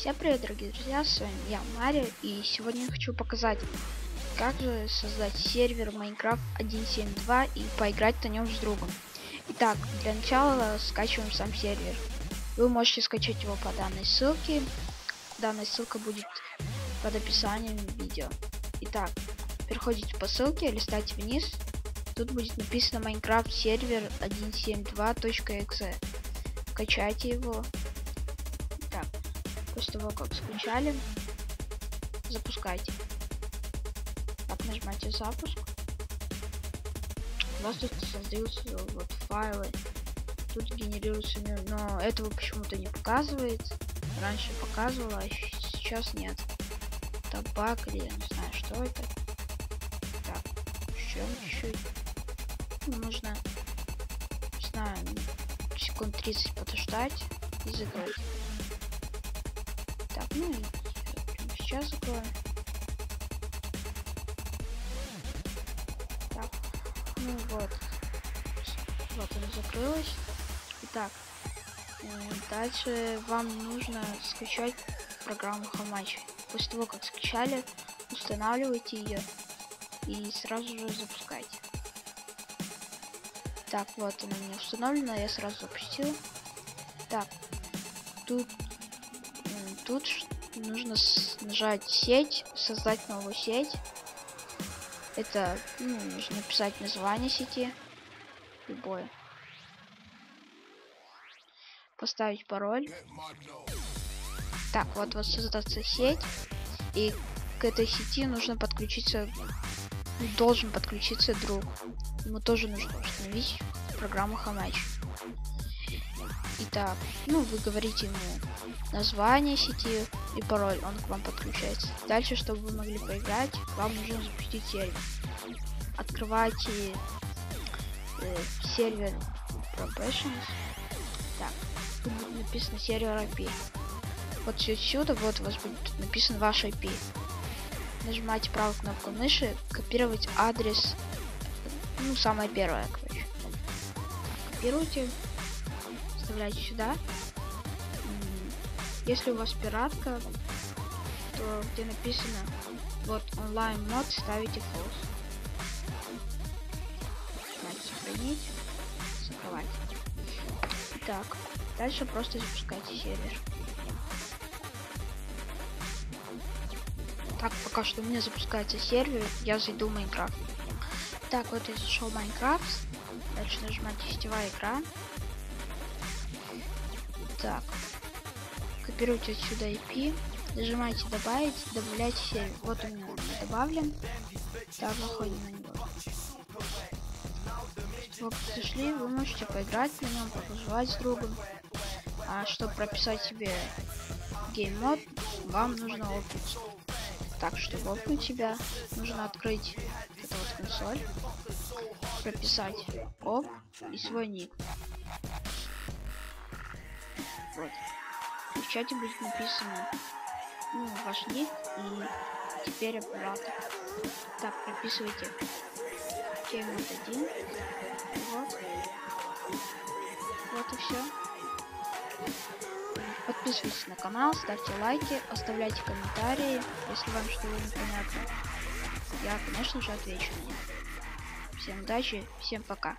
Всем привет, дорогие друзья, с вами я, Мария, и сегодня я хочу показать, как же создать сервер Minecraft 1.7.2 и поиграть на нем с другом. Итак, для начала скачиваем сам сервер. Вы можете скачать его по данной ссылке. Данная ссылка будет под описанием видео. Итак, переходите по ссылке, листайте вниз. Тут будет написано Minecraft сервер 1.7.2.exe. Качайте его после того, как скачали, запускайте. Так, нажимайте запуск. У вас тут создаются вот файлы. Тут генерируются, но этого почему-то не показывает. Раньше показывала, а сейчас нет. Табак или я не знаю, что это. Так, еще чуть-чуть. Ну, нужно, не знаю, секунд 30 подождать и закрыть. Ну и сейчас закроем. Так, ну вот. Вот она закрылась. Итак, э, дальше вам нужно скачать программу Хамач. После того, как скачали, устанавливайте ее и сразу же запускайте. Так, вот она у меня установлена, я сразу запустил. Так, тут тут нужно нажать сеть, создать новую сеть. Это ну, нужно написать название сети. Любое. Поставить пароль. Так, вот вот создаться сеть. И к этой сети нужно подключиться. Должен подключиться друг. Ему тоже нужно установить программу Хамач. Итак, ну вы говорите ему название сети и пароль, он к вам подключается. Дальше, чтобы вы могли поиграть, вам нужно запустить сервер. Открывайте э, сервер Professions. Так, тут будет написано сервер IP. Вот отсюда вот у вас будет написан ваш IP. Нажимаете правую кнопку мыши, копировать адрес, ну самое первое, короче. Копируйте вставляйте сюда. Если у вас пиратка, то где написано вот онлайн мод ставите false. Нажимаете сохранить, закрывать. Так, дальше просто запускайте сервер. Так, пока что у меня запускается сервер, я зайду в Майнкрафт. Так, вот я зашел в Майнкрафт. Дальше нажимаете сетевая игра. Так. Копируйте отсюда IP. Нажимаете добавить, добавляйте сервер. Вот у меня добавлен. Так, выходим на него. Вот зашли, вы можете поиграть на нем, побужевать с другом. А чтобы прописать себе гейммод, вам нужно опыт. Так, чтобы опнуть себя, нужно открыть эту вот консоль, прописать оп и свой ник. Вот. В чате будет написано ну, ваш ник и теперь оператор. Так, прописывайте тему 1. Вот. Вот и все. Подписывайтесь на канал, ставьте лайки, оставляйте комментарии, если вам что-то непонятно. Я, конечно же, отвечу на них. Всем удачи, всем пока.